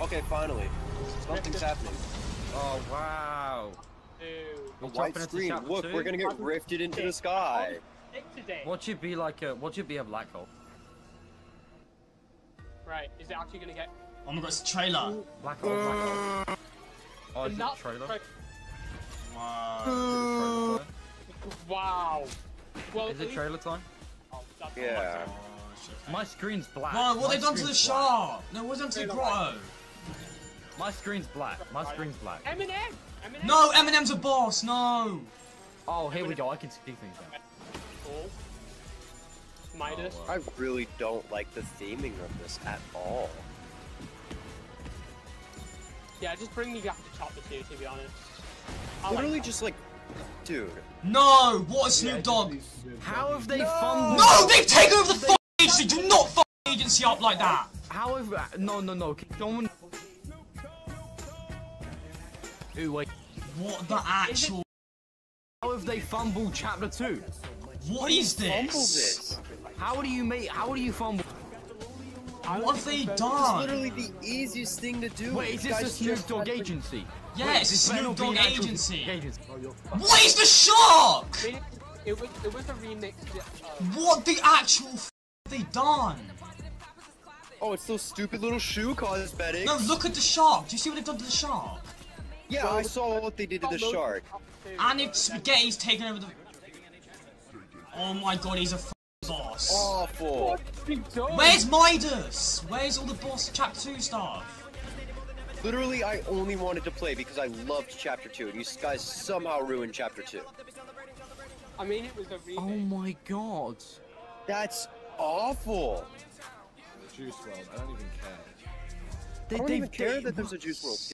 Okay, finally. Something's happening. Oh wow. Ew. A You're white screen. Look, two? we're gonna get rifted into the sky. Pick today. What should be like a what should be a black hole? Right, is it actually gonna get Oh my god, it's a trailer. Black hole, black hole. Oh, is it enough? trailer? Right. Wow. Is it trailer time? Wow. Well, Is it trailer time? Oh, Yeah. Oh, shit. My screen's black. Bro, what My they done to the screen's black. shark? No, what they done to the Trailer grotto? My screen's black. My screen's black. Eminem. Eminem. No, Eminem's a boss. No. Oh, here we go. I can see things now. Cool. Midas. Oh, wow. I really don't like the theming of this at all. Yeah, just bring me back to chapter two, to be honest. I like Literally that. just like, dude. No. What a Snoop Dogg. How have they fumbled? No, they've taken over the fucking agency. Do not fuck agency up like that. How have uh, no no no? Can someone? Ooh wait. What the actual? How have they fumbled chapter two? What is this? this. How do you make? How do you fumble? What have they done? It's done? literally the easiest thing to do. Wait, is this a guys Snoop Dogg agency? Yes, it's Better Snoop not Dogg agency. agency. What is the shark? I mean, it was it was a remix. Of, uh, What the actual f they done? Oh, it's those stupid little shoe cosmetics. No, look at the shark. Do you see what they've done to the shark? Yeah, I saw what they did to the shark. And if Spaghetti's taken over the. Oh my god, he's a f boss. Awful. Where's Midas? Where's all the boss chapter 2 stuff? Literally, I only wanted to play because I loved Chapter 2, and you guys somehow ruined Chapter 2. I mean, it was a remix. Oh my god. That's awful. Juice WRLD, I don't even care. I They, don't they've- even care they- that there's a Juice WRLD.